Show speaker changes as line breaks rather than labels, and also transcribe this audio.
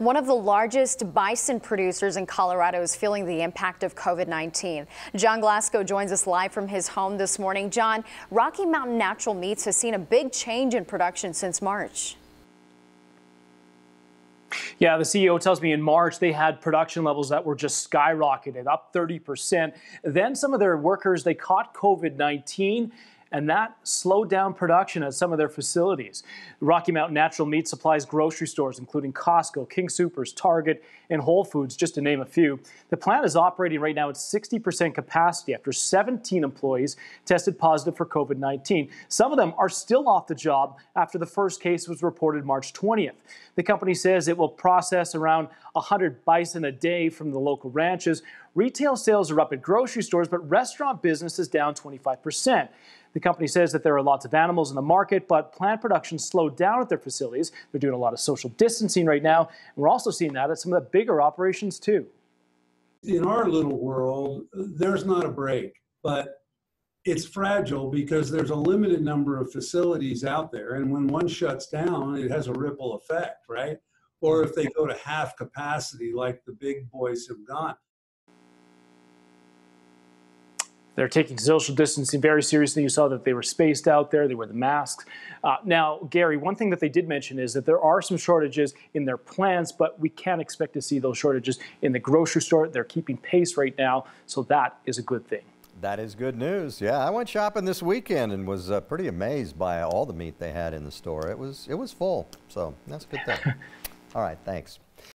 One of the largest bison producers in Colorado is feeling the impact of COVID-19. John Glasgow joins us live from his home this morning. John, Rocky Mountain Natural Meats has seen a big change in production since March.
Yeah, the CEO tells me in March they had production levels that were just skyrocketed, up 30%. Then some of their workers, they caught COVID-19 and that slowed down production at some of their facilities. Rocky Mountain Natural Meat supplies grocery stores, including Costco, King Soopers, Target, and Whole Foods, just to name a few. The plant is operating right now at 60% capacity after 17 employees tested positive for COVID-19. Some of them are still off the job after the first case was reported March 20th. The company says it will process around 100 bison a day from the local ranches. Retail sales are up at grocery stores, but restaurant business is down 25%. The company says that there are lots of animals in the market, but plant production slowed down at their facilities. They're doing a lot of social distancing right now. And we're also seeing that at some of the bigger operations too.
In our little world, there's not a break, but it's fragile because there's a limited number of facilities out there. And when one shuts down, it has a ripple effect, right? Or if they go to half capacity, like the big boys have gone.
They're taking social distancing very seriously. You saw that they were spaced out there. They wear the masks. Uh, now, Gary, one thing that they did mention is that there are some shortages in their plants, but we can't expect to see those shortages in the grocery store. They're keeping pace right now, so that is a good thing.
That is good news. Yeah, I went shopping this weekend and was uh, pretty amazed by all the meat they had in the store. It was it was full, so that's a good thing. all right, thanks.